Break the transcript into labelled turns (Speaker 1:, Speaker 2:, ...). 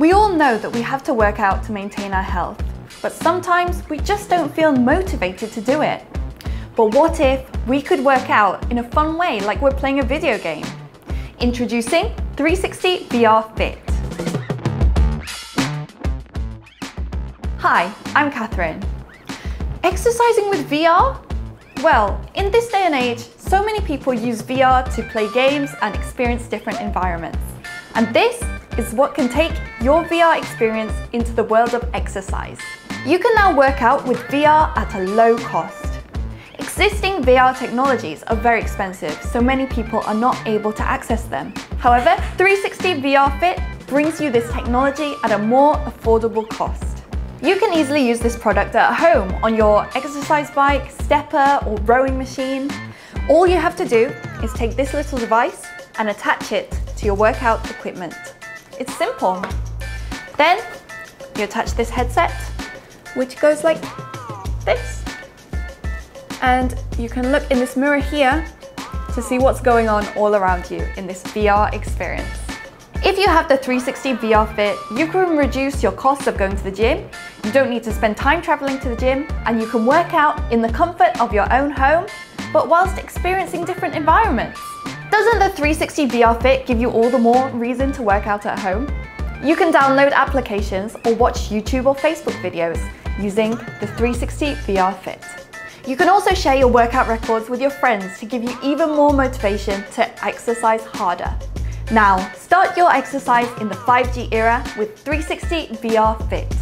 Speaker 1: We all know that we have to work out to maintain our health, but sometimes we just don't feel motivated to do it. But what if we could work out in a fun way like we're playing a video game? Introducing 360 VR Fit. Hi, I'm Catherine. Exercising with VR? Well, in this day and age, so many people use VR to play games and experience different environments. And this is what can take your VR experience into the world of exercise. You can now work out with VR at a low cost. Existing VR technologies are very expensive, so many people are not able to access them. However, 360 VR Fit brings you this technology at a more affordable cost. You can easily use this product at home on your exercise bike, stepper or rowing machine. All you have to do is take this little device and attach it to your workout equipment. It's simple. Then you attach this headset, which goes like this. And you can look in this mirror here to see what's going on all around you in this VR experience. If you have the 360 VR Fit, you can reduce your cost of going to the gym, you don't need to spend time traveling to the gym, and you can work out in the comfort of your own home, but whilst experiencing different environments. Doesn't the 360 VR Fit give you all the more reason to work out at home? You can download applications or watch YouTube or Facebook videos using the 360 VR Fit. You can also share your workout records with your friends to give you even more motivation to exercise harder. Now, start your exercise in the 5G era with 360 VR Fit.